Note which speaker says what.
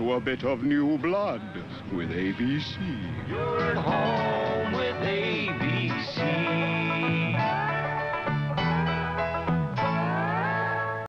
Speaker 1: to a bit of new blood
Speaker 2: with ABC.